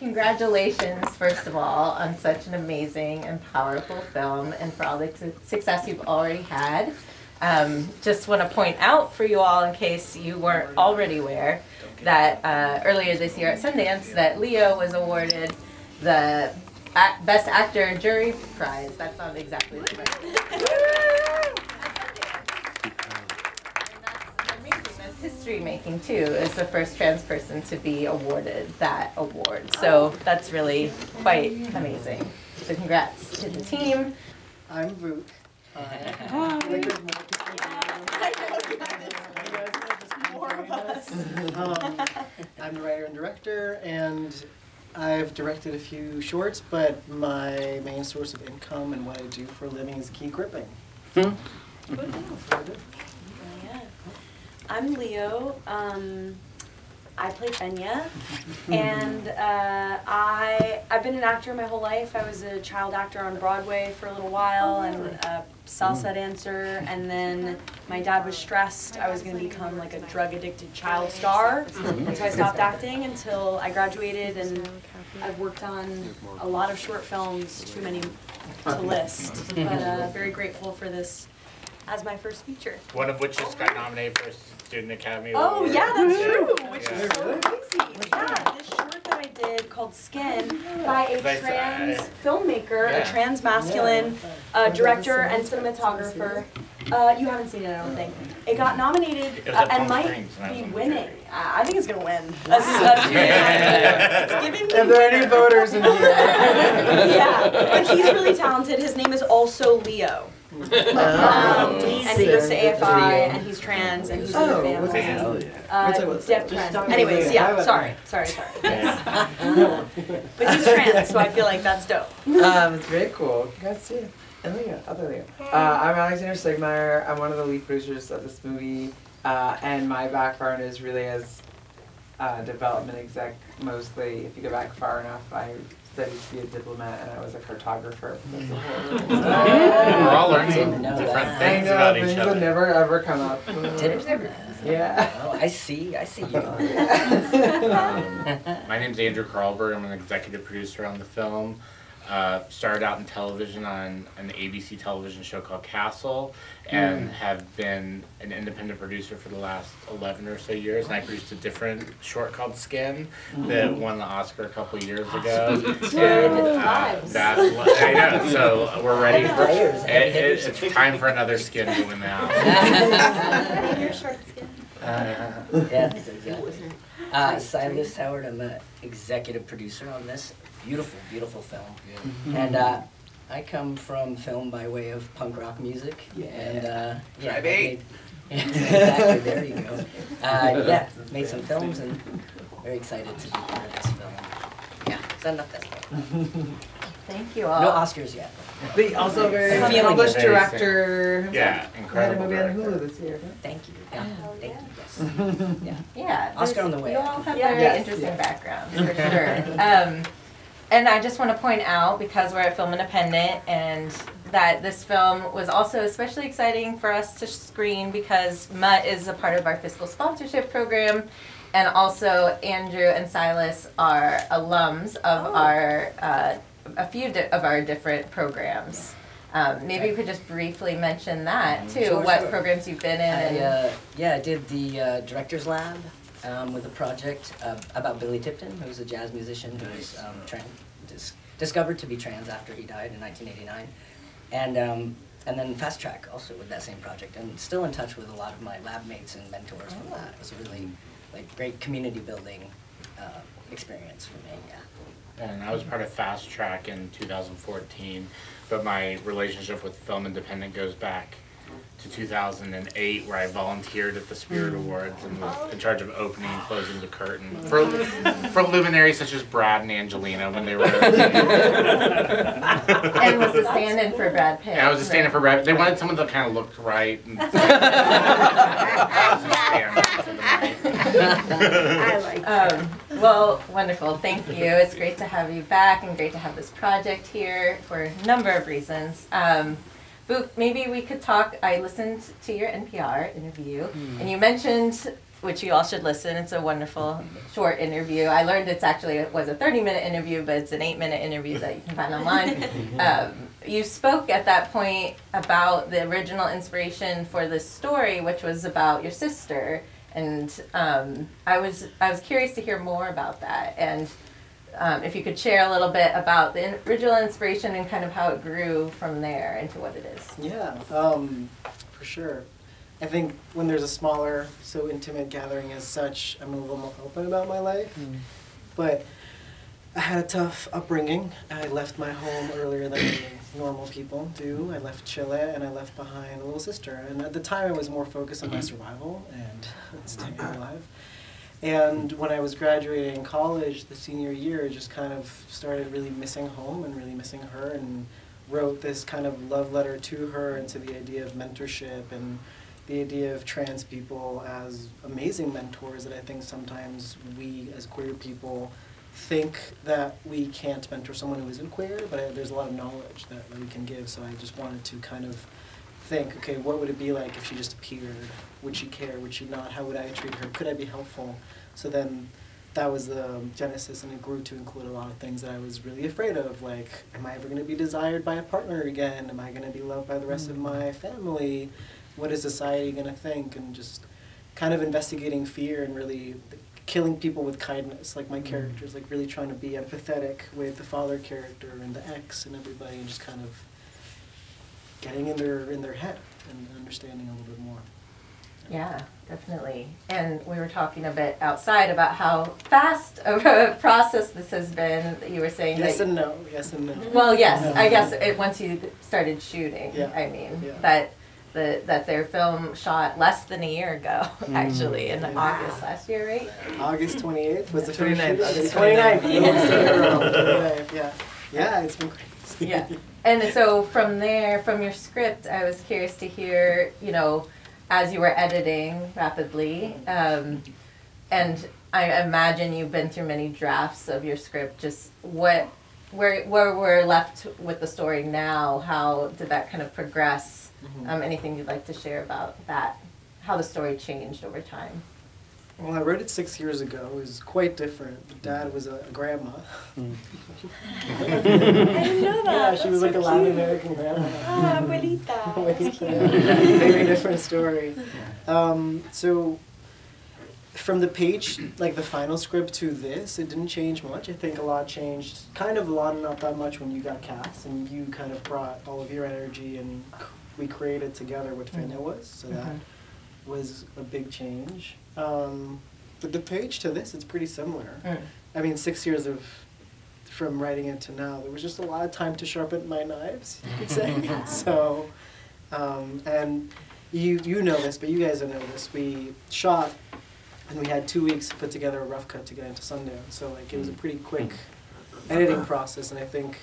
Congratulations, first of all, on such an amazing and powerful film and for all the success you've already had. Um, just want to point out for you all, in case you weren't already aware, that uh, earlier this year at Sundance, that Lío was awarded the Best Actor Jury Prize. That's not exactly the right. History making too. Is the first trans person to be awarded that award. So that's really quite amazing. So congrats to the team. I'm Vuk. I- Wait, there's more people. Um, I'm the writer and director, and I've directed a few shorts, but my main source of income and what I do for a living is key gripping. Hmm. That's what I do. Yeah. I'm Lío. Um, I play Fenya, and uh, I I've been an actor my whole life. I was a child actor on Broadway for a little while and a salsa dancer. And then my dad was stressed. I was going to become like a drug addicted child star, and so I stopped acting until I graduated. And I've worked on a lot of short films, too many to list. But uh, very grateful for this as my first feature. One of which just got nominated for a Student Academy Award. Oh yeah, that's true. Which Yeah. is so crazy. Yeah, this short that I did called Skin by a trans uh, filmmaker, a trans masculine uh, director and cinematographer. Uh, you haven't seen it, I don't think. It got nominated It uh, and might Springs, and be winning. I I think it's gonna win. That's, that's it's giving me If there are any voters in here. yeah, but he's really talented. His name is also Leo. Um, and he goes to AFI, and he's trans, and he's in the Oh, family. what's his name? Uh, What's it- what's Dev it? trans. Anyways, yeah, sorry, sorry, sorry. Yeah. But he's trans, so I feel like that's dope. um, it's very cool. Congrats to you. And Leo, other Leo. Uh, I'm Alexander Stegmaier. I'm one of the lead producers of this movie. Uh, and my background is really as uh, development exec mostly. If you go back far enough, I studied to be a diplomat and I was a cartographer. That's We're all learning different that. I things know, about things each would other. never ever come up. Did Yeah. Oh, I see. I see you. Um, my name's Andrew Carlberg. I'm an executive producer on the film. Uh, started out in television on an ABC television show called Castle, and have been an independent producer for the last 11 or so years. And I produced a different short called Skin that won the Oscar a couple years ago. and uh, Lives. that I know. So we're ready for it, it, it's time for another Skin to win now. Your short skin. Uh, yeah. Uh, Silas Howard. I'm an executive producer on this beautiful, beautiful film. And uh, I come from film by way of punk rock music. And uh, yeah, I made, exactly. There you go. Uh, yeah, made some films and very excited to be part of this film. Yeah, so enough this all. Thank you all. No Oscars yet. But also very Feeling accomplished very director. yeah, We had a incredible. movie on director. Hulu this year. Thank you. Yeah, thank you. Yes. Yeah. Oscar on the way. You all have Yeah. very Yes, interesting yeah. backgrounds, for sure. Um, and I just want to point out, because we're at Film Independent, and that this film was also especially exciting for us to screen because Mutt is a part of our fiscal sponsorship program. And also, Andrew and Silas are alums of Oh. our, uh, a few di- of our different programs. Um, maybe you could just briefly mention that too, Sure, what sure. programs you've been in. I, uh, yeah, I did the uh, director's lab um, with a project uh, about Billy Tipton, who's a jazz musician who was um, dis- discovered to be trans after he died in 1989, and um, and then Fast Track also with that same project, and still in touch with a lot of my lab mates and mentors from that. It was a really like great community building uh, experience for me. Yeah. And I was part of Fast Track in 2014, but my relationship with Film Independent goes back to 2008, where I volunteered at the Spirit Awards and was in charge of opening and closing the curtain for for luminaries such as Brad and Angelina when they were. And was the stand-in for Brad Pitt. And I was a stand-in for Brad. They wanted someone that kind of looked right. And I like um, Well, wonderful. Thank you. It's great to have you back and great to have this project here for a number of reasons. Um, Vuk, maybe we could talk. I listened to your NPR interview, and you mentioned which you all should listen. It's a wonderful short interview. I learned it's actually it was a 30 minute interview, but it's an eight minute interview that you can find online. um, you spoke at that point about the original inspiration for this story, which was about your sister, and um, I was I was curious to hear more about that and. Um, if you could share a little bit about the original inspiration and kind of how it grew from there into what it is. Yeah, um, for sure. I think when there's a smaller, so intimate gathering as such, I'm a little more open about my life. But I had a tough upbringing. I left my home earlier than normal people do. I left Chile and I left behind a little sister. And at the time, I was more focused on my survival and staying alive. And when I was graduating college, the senior year, just kind of started really missing home and really missing her, and wrote this kind of love letter to her and to the idea of mentorship and the idea of trans people as amazing mentors that I think sometimes we as queer people think that we can't mentor someone who isn't queer, but I, there's a lot of knowledge that, that we can give. So I just wanted to kind of think, okay, what would it be like if she just appeared? Would she care? Would she not? How would I treat her? Could I be helpful? So then that was the genesis, and it grew to include a lot of things that I was really afraid of, like, am I ever going to be desired by a partner again? Am I going to be loved by the rest of mm. my family? What is society going to think? And just kind of investigating fear and really killing people with kindness, like my mm. characters, like really trying to be empathetic with the father character and the ex and everybody, and just kind of getting in their in their head and understanding a little bit more. Yeah, definitely. And we were talking a bit outside about how fast of a process this has been. You were saying Yes that. and no. Yes and no. well, yes, No. I guess it, once you started shooting, Yeah. I mean Yeah. that the that their film shot less than a year ago, actually in Mm. August last year, right? August 28th was the 29th. first August 29th. 29th. 29th. Yeah. Yeah, it's been crazy. Yeah. And so from there, from your script, I was curious to hear, you know, as you were editing rapidly, um, and I imagine you've been through many drafts of your script. Just what, where, where we're left with the story now? How did that kind of progress? Mhm. Um, anything you'd like to share about that? How the story changed over time? Well, I wrote it six years ago. It was quite different. Dad was a, a grandma. I didn't know that. Yeah, she That's was so like a Latin. American grandma. Ah, abuelita. That's cute. Very different story. Um, so, from the page, like the final script to this, it didn't change much. I think a lot changed, kind of a lot, and not that much when you got cast and you kind of brought all of your energy and c- we created together what Fenya was. So that was a big change. Um, but the page to this, it's pretty similar. Mm. I mean, six years of from writing it to now, there was just a lot of time to sharpen my knives, you could say. so, um, and you you know this, but you guys don't know this. We shot, and we had two weeks to put together a rough cut to get into Sundance. So like it was a pretty quick editing process, and I think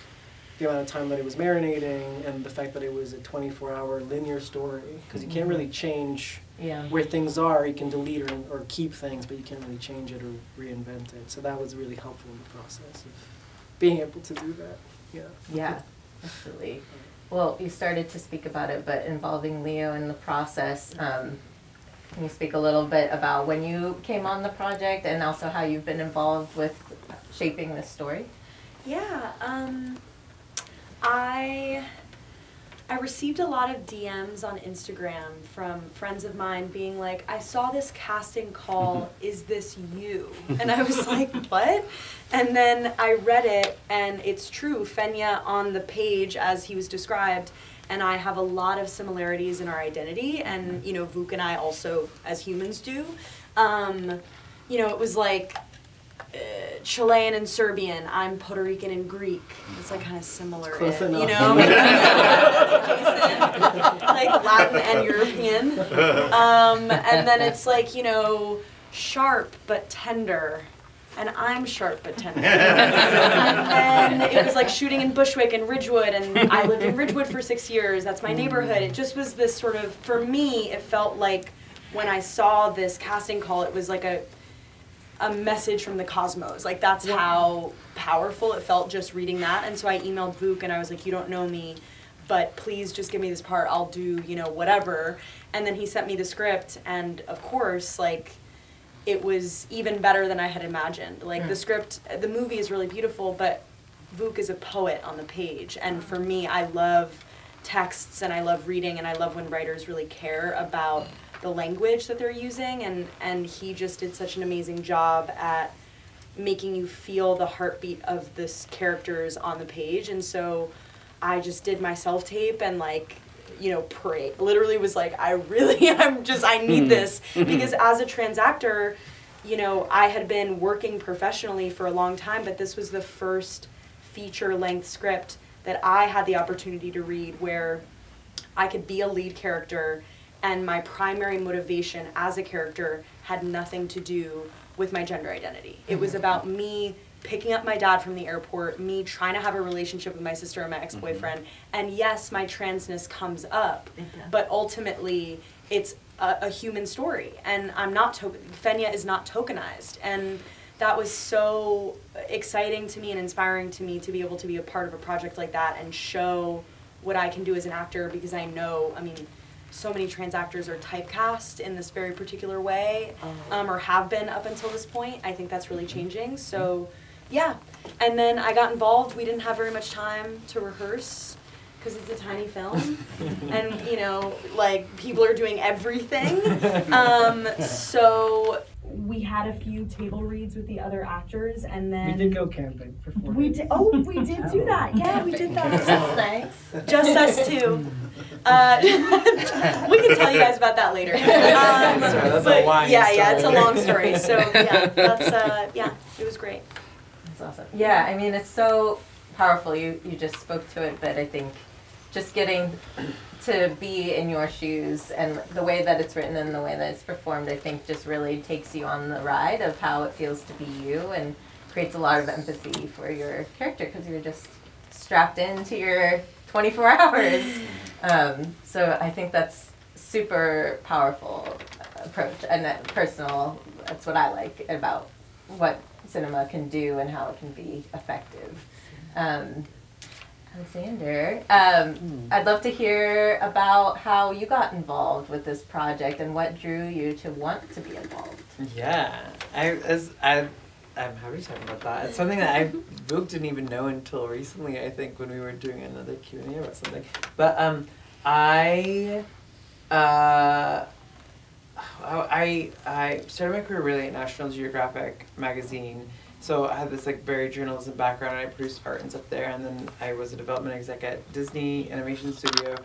the amount of time that it was marinating and the fact that it was a 24-hour linear story, because you can't really change Yeah. where things are, you can delete or, or keep things, but you can't really change it or reinvent it. So that was really helpful in the process of being able to do that. Yeah. Yeah, absolutely. Well, you started to speak about it, but involving Lío in the process, um, can you speak a little bit about when you came on the project and also how you've been involved with shaping this story? Yeah, um, I I received a lot of DMs on Instagram from friends of mine being like, "I saw this casting call. Is this you?" And I was like, "What?" And then I read it, and it's true. Fenya on the page as he was described, and I have a lot of similarities in our identity, and you know, Vuk and I also, as humans, do. Um, you know, it was like Chilean and Serbian. I'm Puerto Rican and Greek. It's like kind of similar, Close you know, adjacent, like Latin and European. Um, and then it's like you know, sharp but tender. And I'm sharp but tender. and it was like shooting in Bushwick and Ridgewood, and I lived in Ridgewood for six years. That's my neighborhood. It just was this sort of, for me, it felt like when I saw this casting call, it was like a a message from the cosmos. Like that's how powerful it felt just reading that. And so I emailed Vuk and I was like, "You don't know me, but please just give me this part. I'll do, you know, whatever." And then he sent me the script and of course, like it was even better than I had imagined. Like the hmm. script, the movie is really beautiful, but Vuk is a poet on the page, and hmm. for me, I love texts and I love reading and I love when writers really care about the language that they're using and and he just did such an amazing job at making you feel the heartbeat of this characters on the page. And so I just did my self tape and like you know pray. Literally was like I really I'm just I need hmm. this. Hmm. Because as a trans actor you know I had been working professionally for a long time but this was the first feature length script that I had the opportunity to read where I could be a lead character and my primary motivation as a character had nothing to do with my gender identity. It was mm-hmm. about me picking up my dad from the airport, me trying to have a relationship with my sister and my mm-hmm. ex-boyfriend, and yes, my transness comes up, but ultimately it's a, a human story, and I'm not to- Fenya is not tokenized, and that was so exciting to me and inspiring to me to be able to be a part of a project like that and show what I can do as an actor because I know, I mean, so many trans actors are typecast in this very particular way, um, or have been up until this point. I think that's really changing. So, yeah. And then I got involved. We didn't have very much time to rehearse because it's a tiny film, and you know, like people are doing everything. Um, so we had a few table reads with the other actors, and then We did go camping for four We did. Oh, we did do that. Yeah, we did that. That's nice. Just us two. Uh, we can tell you guys about that later. Um, Sorry, that's a but wine yeah, yeah, it's a long story. So yeah, that's uh, yeah, it was great. That's awesome. Yeah, I mean, it's so powerful. You you just spoke to it, but I think just getting to be in your shoes and the way that it's written and the way that it's performed, I think just really takes you on the ride of how it feels to be you and creates a lot of empathy for your character because you're just strapped into your 24 hours. Um, so I think that's super powerful approach and that personal. That's what I like about what cinema can do and how it can be effective. Um, Alexander, um, I'd love to hear about how you got involved with this project and what drew you to want to be involved. Yeah, I as I. I'm happy to talk about that. It's something that I Vuk didn't even know until recently. I think when we were doing another Q and A about something. But um, I, uh, I I started my career really at National Geographic magazine. So I had this like very journalism background. and I produced art and stuff there, and then I was a development exec at Disney Animation Studio.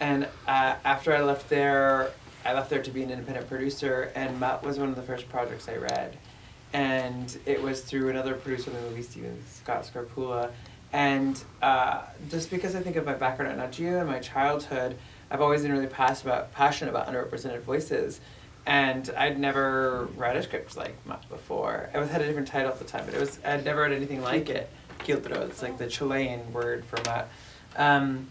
And uh, after I left there, I left there to be an independent producer, and Mutt was one of the first projects I read. And it was through another producer of the movie, Steven Scott Scarpula. And uh, just because I think of my background at Nat Geo and my childhood, I've always been really pas- about, passionate about underrepresented voices. And I'd never read a script like Mutt before. It was, had a different title at the time, but it was I'd never read anything like it. Quiltro, it's like the Chilean word for Mutt. Um,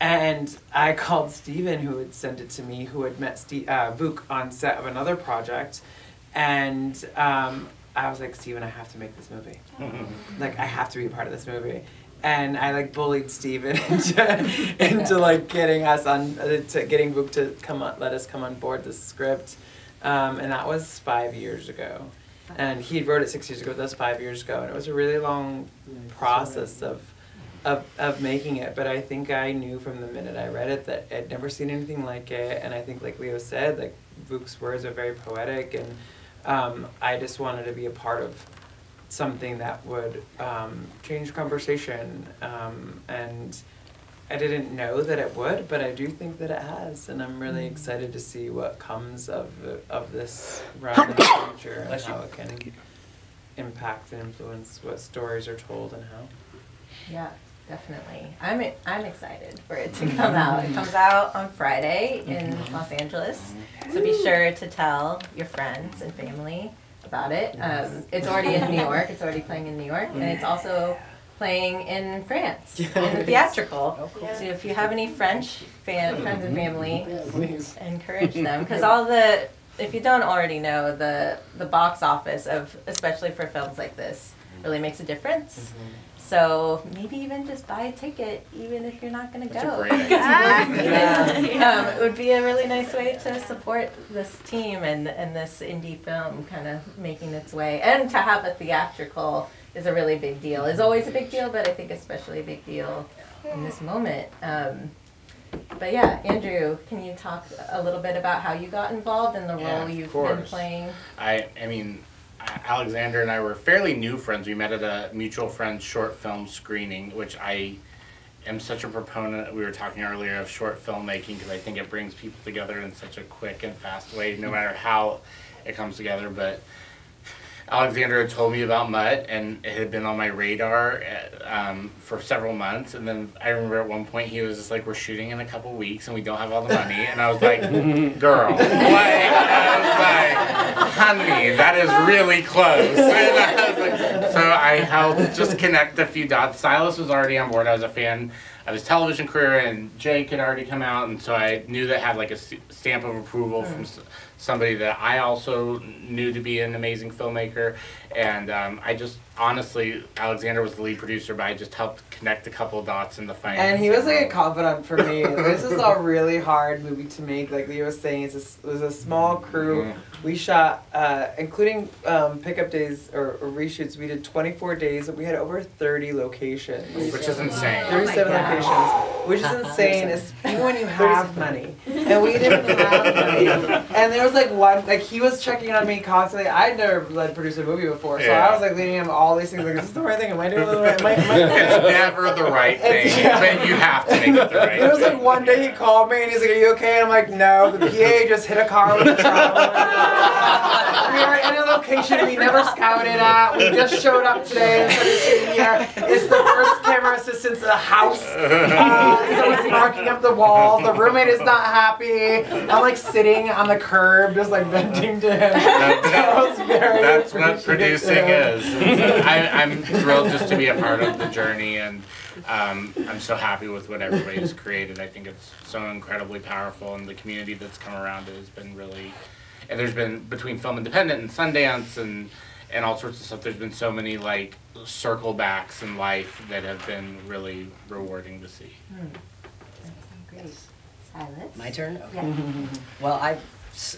and I called Steven, who had sent it to me, who had met Steve, uh, Vuk on set of another project. And um, I was like, Steven, I have to make this movie. like, I have to be a part of this movie. And I like bullied Steven into, into like getting us on, uh, to getting Vuk to come on, let us come on board the script. Um, and that was five years ago. And he wrote it six years ago, that was five years ago. And it was a really long process of of, of making it, but I think I knew from the minute I read it that I'd never seen anything like it, and I think, like Lío said, like Vuk's words are very poetic, and um, I just wanted to be a part of something that would um, change conversation, um, and I didn't know that it would, but I do think that it has, and I'm really mm. excited to see what comes of of this realm in the future and Bless you. how it can impact and influence what stories are told and how. Yeah, definitely. I'm I'm excited for it to mm-hmm. come out. It comes out on Friday in mm-hmm. Los Angeles, so be sure to tell your friends and family about it. Um, it's already in New York. It's already playing in New York, and it's also playing in France in the theatrical. So if you have any French fan, friends and family, Yeah, please. encourage them because all the if you don't already know the the box office of especially for films like this really makes a difference. So maybe even just buy a ticket, even if you're not going to That's a go. great idea. um, it would be a really nice way to support this team and, and this indie film kind of making its way. And to have a theatrical is a really big deal. Is always a big deal, but I think especially a big deal in this moment. Um, but yeah, Andrew, can you talk a little bit about how you got involved and the Yeah, role you've been playing? I, I mean, Alexander and I were fairly new friends. We met at a mutual friend's short film screening, which I am such a proponent. We were talking earlier of short filmmaking because I think it brings people together in such a quick and fast way, no matter how it comes together. But Alexander had told me about Mutt, and it had been on my radar uh, um, for several months. And then I remember at one point he was just like, "We're shooting in a couple weeks, and we don't have all the money." And I was like, "Girl, like, I was like, honey, that is really close." And I was like, so I helped just connect a few dots. Silas was already on board. I was a fan of his television career, and Jake had already come out, and so I knew that had like a stamp of approval from s- somebody that I also knew to be an amazing filmmaker. And um, I just honestly, Alexander was the lead producer, but I just helped connect a couple dots in the finance. And he was like a confidant for me. this is a really hard movie to make. Like Lío was saying, it's a, s- it was a small crew. Mhm. We shot, uh, including um, pickup days or, or reshoots. We did 24 days. And we had over 30 locations. which is insane. Oh 37 God. locations, which is insane, is even when you have money. And we didn't have money. And there was like one, like he was checking on me constantly. I'd never led produced a movie before, so Yeah. I was like leading him all these things. Like, is this the right thing? Am I doing the right? Am I, am I It's never the right thing, It's- yeah. but you have to make it the right There was like one day he called me and he's like, "Are you okay?" And I'm like, "No." The PA just hit a car with a traveler. in a location we never scouted at. We just showed up today and started shooting here. It's the first camera assistant in the house. Uh, so he's marking up the walls. The roommate is not happy. I'm like sitting on the curb, just like venting to him. So That's what producing is. I, I'm thrilled just to be a part of the journey, and um, I'm so happy with what everybody's created. I think it's so incredibly powerful, and the community that's come around it has been really. And there's been between Film Independent and Sundance and and all sorts of stuff. There's been so many like circle backs in life that have been really rewarding to see. Great. Silas? My turn? Okay. Yeah. Well, I,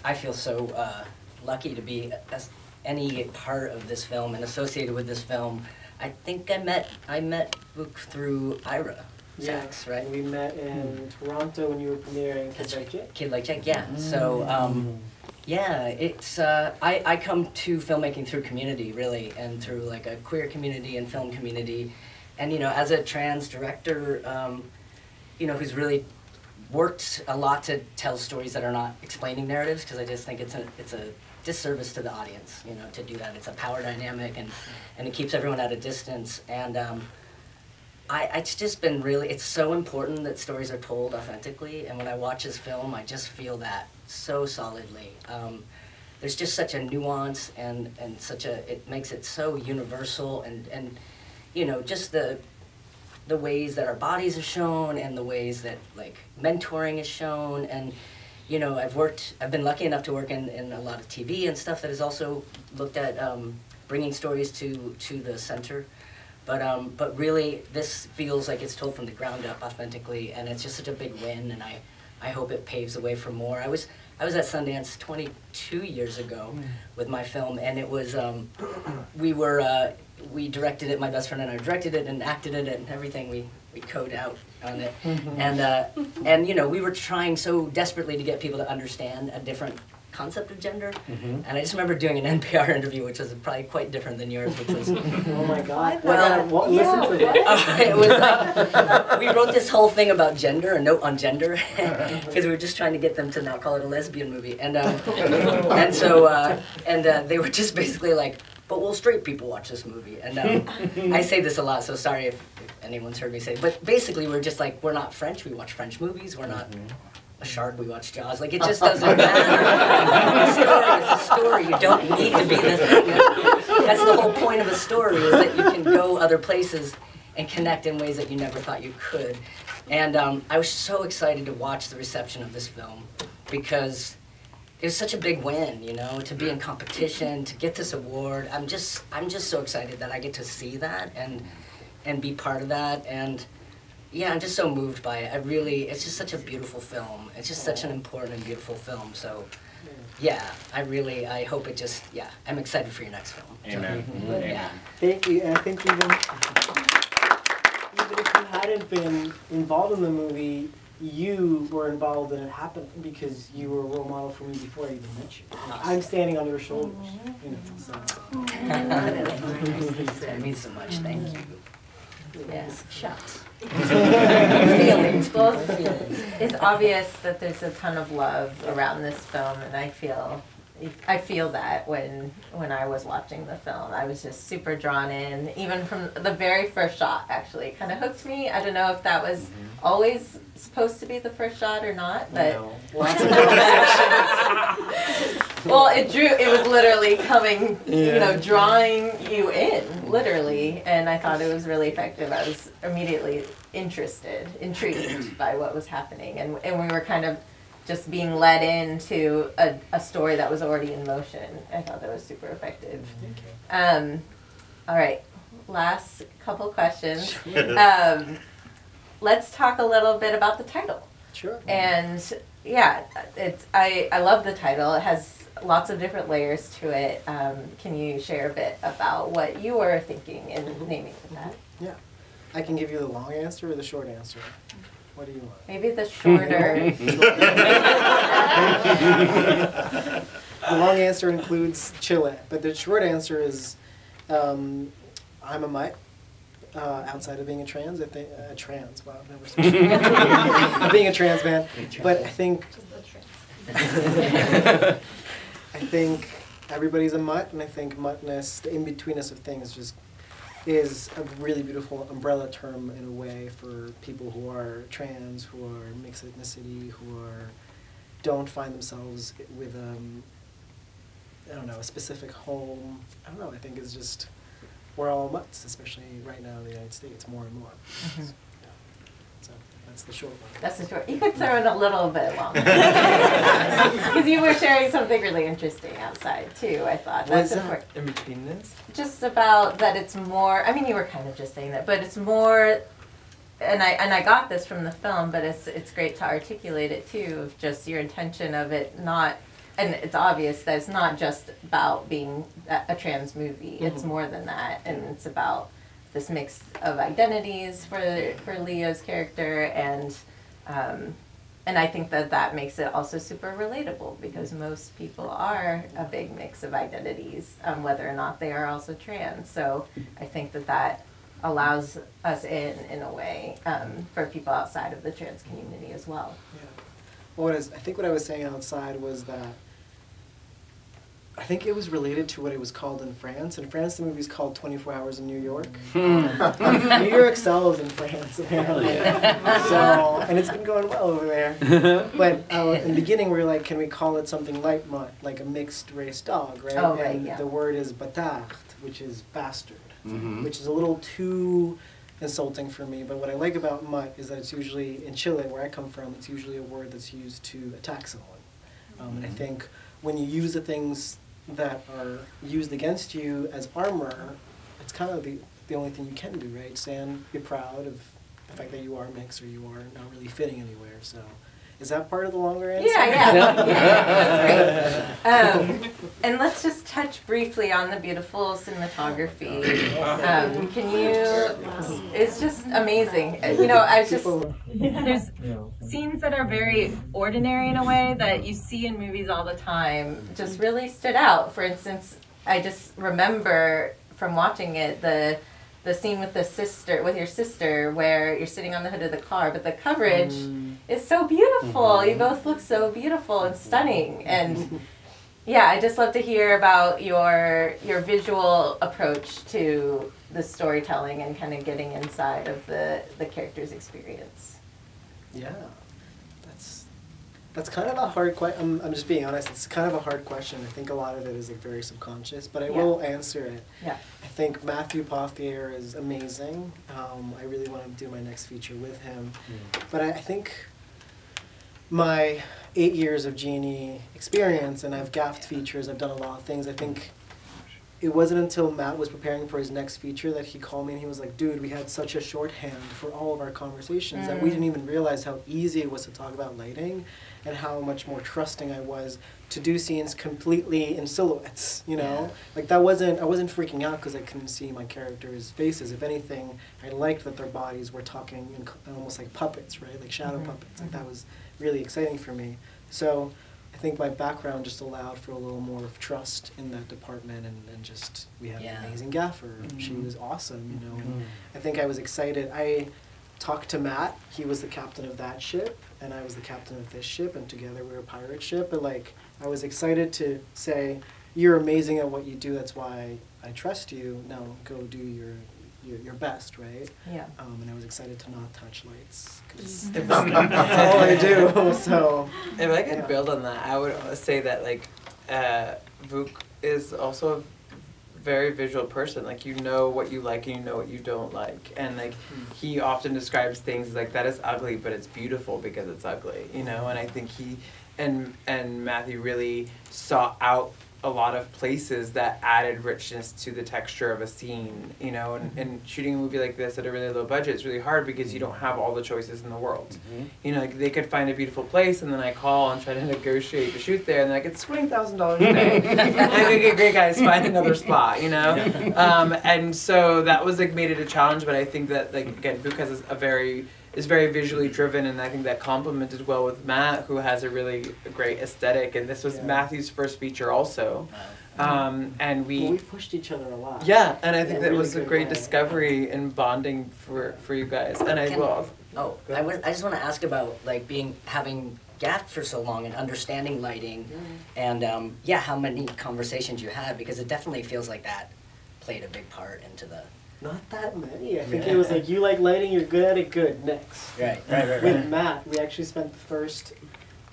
I feel so uh, lucky to be as any part of this film and associated with this film. I think I met I met Vuk through Ira Sachs, right? We met in Toronto when you were premiering That's Kids Like Jake. Kid like Jack, yeah. So um, yeah, it's uh, I I come to filmmaking through community really, and through like a queer community and film community, and you know as a trans director, um, you know who's really worked a lot to tell stories that are not explaining narratives because I just think it's a it's a disservice to the audience, you know, to do that. It's a power dynamic and and it keeps everyone at a distance and. Um, I, it's just been really, it's so important that stories are told authentically. And when I watch his film, I just feel that so solidly. Um, there's just such a nuance and, and such a, it makes it so universal and, and, you know, just the, the ways that our bodies are shown and the ways that like mentoring is shown. And you know i've worked i've been lucky enough to work in, in a lot of tv and stuff that has also looked at um, bringing stories to to the center. But um, but really this feels like it's told from the ground up authentically and it's just such a big win and i i hope it paves the way for more. I was i was at sundance 22 years ago with my film and it was um, we were uh, we directed it my best friend and i directed it and acted it and everything. We we code out on it. And uh, and you know we were trying so desperately to get people to understand a different concept of gender and i just remember doing an npr interview which was probably quite different than yours which was Oh my god. Well, What, what, listen to this. uh, it was like we wrote this whole thing about gender, a note on gender, because we were just trying to get them to not call it a lesbian movie, and um, and so uh, and uh, they were just basically like, but will straight people watch this movie? And um, I say this a lot, so sorry if, if anyone's heard me say, it, but basically we're just like we're not French, we watch French movies, we're not. A shark, we watch Jaws. Like it just doesn't matter. a story is a story. You don't need to be this. That's the whole point of a story is that you can go other places and connect in ways that you never thought you could. And um, I was so excited to watch the reception of this film because it was such a big win, you know, to be in competition, to get this award. I'm just I'm just so excited that I get to see that and and be part of that and yeah, I'm just so moved by it. I really it's just such a beautiful film. It's just such an important and beautiful film. So yeah, I really I hope it just yeah, I'm excited for your next film. So, mm-hmm. Amen. Yeah. Thank you. And I think even even if you hadn't been involved in the movie, you were involved in it happening because you were a role model for me before I even met you. I'm standing on your shoulders. You know, so. That means so much. Thank you. Yes, shucks. Feelings. Well, Feelings. It's obvious that there's a ton of love around this film, and I feel, I feel that when when I was watching the film, I was just super drawn in, even from the very first shot. Actually, kind of hooked me. I don't know if that was always supposed to be the first shot or not, but No. Lots of well, it drew. It was literally coming, you know, drawing you in, literally, and I thought it was really effective. I was immediately interested, intrigued by what was happening, and and we were kind of just being led into a, a story that was already in motion. I thought that was super effective. Um, all right, last couple questions. Um, let's talk a little bit about the title. Sure. And yeah, it's I, I love the title. It has lots of different layers to it. Um, can you share a bit about what you were thinking in naming it that? Yeah. I can give you the long answer or the short answer. What do you want? Maybe the shorter. The long answer includes Chile, but the short answer is um, I'm a mutt. Uh, outside of being a trans, I think a trans. Wow, I've never said being a trans man, but I think I think everybody's a mutt, and I think muttness, the in betweenness of things, just is a really beautiful umbrella term in a way for people who are trans, who are mixed ethnicity, who are don't find themselves with um, I don't know a specific home. I don't know. I think it's just we're all mutts, especially right now in the United States, more and more. Mhm. So that's the short one. That's the short. You could throw in a little bit longer because you were sharing something really interesting outside too. I thought What is that's that? important. In between this? just about that it's more i mean you were kind of just saying that but it's more and i and i got this from the film but it's it's great to articulate it too of just your intention of it not and it's obvious that it's not just about being a, a trans movie it's Mhm. more than that and it's about this mix of identities for for leo's character and um, and I think that that makes it also super relatable because most people are a big mix of identities, um, whether or not they are also trans. So I think that that allows us in in a way um, for people outside of the trans community as well. Yeah. Well, what is, I think what I was saying outside was that I think it was related to what it was called in France. In France, the movie's called 24 Hours in New York. New York sells in France, apparently. So, and it's been going well over there. But uh, in the beginning, we were like, can we call it something like mutt, like a mixed race dog, right? Oh, right, and yeah. the word is batard, which is bastard, Mhm. which is a little too insulting for me. But what I like about mutt is that it's usually, in Chile, where I come from, it's usually a word that's used to attack someone. Um, and I think when you use the things that are used against you as armor, it's kind of the, the only thing you can do, right? Stand, be proud of the fact that you are mixed or you are not really fitting anywhere. So, is that part of the longer answer? Yeah, yeah, yeah, that's great. Um, and let's just touch briefly on the beautiful cinematography. Um, can you? It's just amazing. Uh, You know, I was just People- there's scenes that are very ordinary in a way that you see in movies all the time just really stood out. For instance, I just remember from watching it the the scene with the sister with your sister where you're sitting on the hood of the car, but the coverage mm. is so beautiful. You mm-hmm. both look so beautiful and stunning and yeah, I just love to hear about your your visual approach to the storytelling and kind of getting inside of the the character's experience. Yeah, that's that's kind of a hard question. I'm, I'm just being honest. It's kind of a hard question. I think a lot of it is like very subconscious, but I Yeah. will answer it. Yeah. I think Matthew Pothier is amazing. Um, I really want to do my next feature with him. But I, I think my eight years of G&E experience, and I've gaffed features. I've done a lot of things. I think it wasn't until Matt was preparing for his next feature that he called me and he was like, "Dude, we had such a shorthand for all of our conversations that we Mm. didn't even realize how easy it was to talk about lighting, and how much more trusting I was to do scenes completely in silhouettes. You know, Yeah. like that wasn't I wasn't freaking out because I couldn't see my characters' faces. If anything, I liked that their bodies were talking in, almost like puppets, right? Like shadow Mhm. puppets. Like that was really exciting for me. So I think my background just allowed for a little more of trust in that department, and, and just we had Yeah. an amazing gaffer. She Mhm. was awesome, you know. Mm-hmm. And I think I was excited. I talked to Matt. He was the captain of that ship, and I was the captain of this ship, and together we were a pirate ship. But like, I was excited to say, "You're amazing at what you do. That's why I trust you. Now go do your your, your best, right?" Yeah. Um, and I was excited to not touch lights because If that's all I do. So If I could Yeah. build on that, I would say that like uh, Vuk is also a very visual person. Like you know what you like and you know what you don't like, and like he often describes things like that is ugly, but it's beautiful because it's ugly. You know, and I think he and and Matthew really sought out a lot of places that added richness to the texture of a scene, you know, and, and shooting a movie like this at a really low budget is really hard because you don't have all the choices in the world you know, like they could find a beautiful place, and then I call and try to negotiate to shoot there, and they're like, it's twenty thousand dollars a day. and I think, great guys, find another spot, you know. Um, and so that was like made it a challenge, but I think that like again, Vuk has a very is very visually driven, and I think that complemented well with Matt, who has a really great aesthetic, and this was Yeah. Matthew's first feature also. Um, and we. well, we pushed each other a lot. yeah, and I think Yeah, that really was a great way. discovery and bonding for, for you guys. And I Can- will. Oh, I, was, I just want to ask about like being having gaffed for so long and understanding lighting, and um, yeah, how many conversations you had because it definitely feels like that played a big part into the Not that many. I think it was like you like lighting, you're good at it. Good. Next. right, right, right, With right. Matt, we actually spent the first,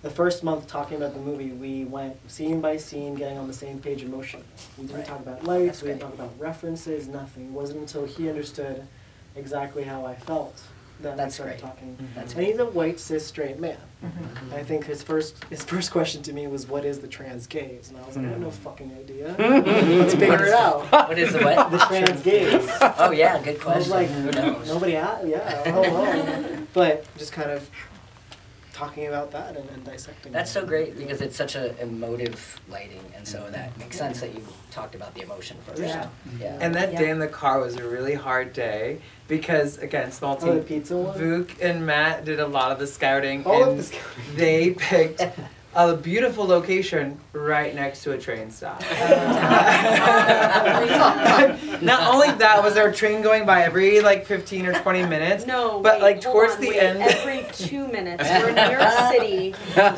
the first month talking about the movie. We went scene by scene, getting on the same page emotionally. We didn't Right. talk about lights. That's we didn't great. talk about references. Nothing. It wasn't until he understood exactly how I felt that That's we started great. talking. That's And he's a white cis straight man. Mhm. I think his first his first question to me was, "What is the trans gaze?" And I was like, "I have no fucking idea. Let's figure it out." What is the what? The trans gaze. Oh yeah, good I was question. like, Who knows? nobody asked. Yeah, I don't but just kind of talking about that and, and dissecting. That's so great because it's such a emotive lighting, and so that makes sense that you talked about the emotion first. Yeah. Yeah. Mm-hmm. And that Yeah. day in the car was a really hard day because again, small Oh, the team. pizza one. Vuk and Matt did a lot of the scouting, All and of this. they picked a beautiful location right next to a train stop. Not only that, was there a train going by every like fifteen or twenty minutes. No, But, wait, like, towards on, the wait. end- every two minutes, we're in New York City. where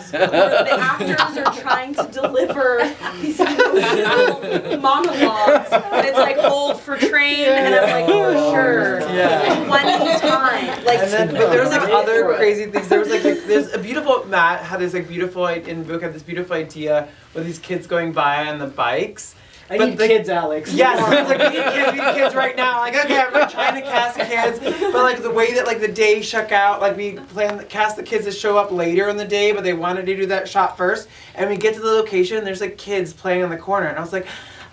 the actors are trying to deliver these monologues, and it's like hold for train, and I'm like for sure, Yeah. twenty time. like. and then, but there was like other crazy things. There was like, like there's a beautiful Matt had this like beautiful in Vuk had this beautiful idea with these kids going by on the bikes. I But need the- kids, Alex. Yes, like we need kids, we need kids right now. Like, okay, I'm not trying to cast kids, but like the way that like the day shook out, like we planned cast the kids to show up later in the day, but they wanted to do that shot first. And we get to the location, and there's like kids playing on the corner, and I was like.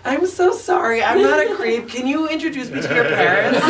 I'm so sorry. I'm not a creep. Can you introduce me to your parents?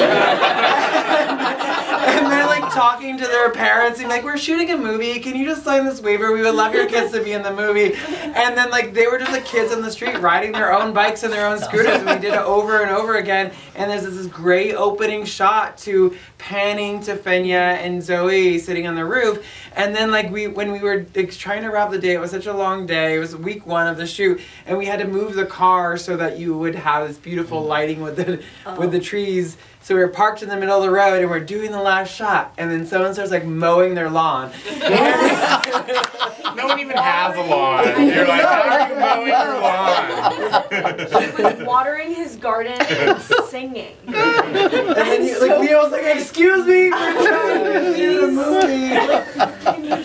and they're like talking to their parents and like, we're shooting a movie. Can you just sign this waiver? We would love your kids to be in the movie. And then like they were just like kids on the street riding their own bikes and their own scooters, and we did it over and over again. And there's this great opening shot to panning to Fenya and Zoe sitting on the roof. And then like we when we were like, trying to wrap the day, it was such a long day. It was week one of the shoot, and we had to move the car so that you would have this beautiful mm. lighting with the with the oh. trees. So we were parked in the middle of the road and we're doing the last shot, and then someone starts like mowing their lawn. No one even has a lawn. You're like, how are you mowing your lawn? He was watering his garden and singing. And then you, like Lío was like, "Excuse me, we're trying to do the movie."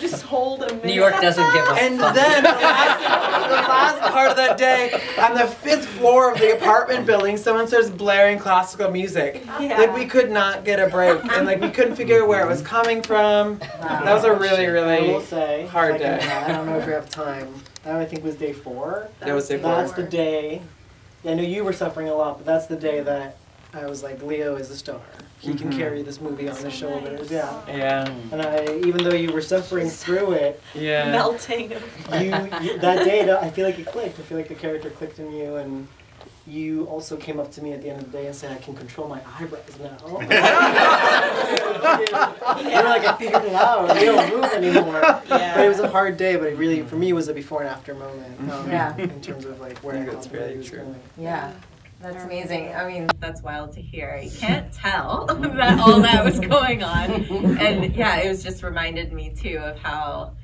New York doesn't give a And fuck. then the last, part of that day, on the fifth floor of the apartment building, someone starts blaring classical music. Yeah. Like we could not get a break, and like we couldn't figure out where it was coming from. That was a really, I really will say, hard if I can day. I don't know if we have time. That I think was day four. That was day four. That's the day. I know you were suffering a lot, but that's the day that I was like, Lío is a star. He can Mhm. carry this movie on his shoulders. Yeah. Yeah, And I, even though you were suffering through it, yeah. melting. you, you that day, that- I feel like it clicked. I feel like the character clicked in you, and you also came up to me at the end of the day and said, "I can control my eyebrows now." you were like, "I figured it out. They don't move anymore." Yeah. But it was a hard day, but it really, for me, was a before and after moment. Um, Yeah. In terms of like where I I think thought that's the movie really was true. going. Yeah. That's amazing. I mean, that's wild to hear. You can't tell that all that was going on. And yeah, it was just reminded me too of how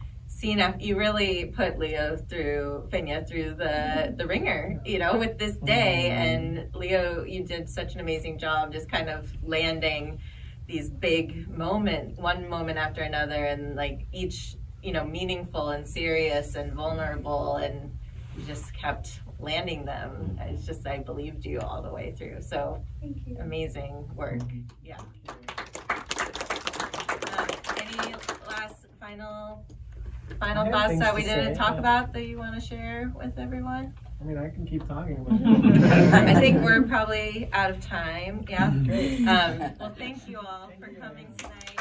Cena, you really put Lío through, Feña through the, the ringer, you know, with this day. Mm-hmm. And Lío, you did such an amazing job just kind of landing these big moments, one moment after another, and like each, you know, meaningful and serious and vulnerable. And you just kept landing them. It's just I believed you all the way through. So amazing work. Yeah. Um, any last final final thoughts that we didn't say, talk yeah. about that you want to share with everyone? I mean, I can keep talking about. I think we're probably out of time. Yeah. Um, well, thank you all for coming tonight.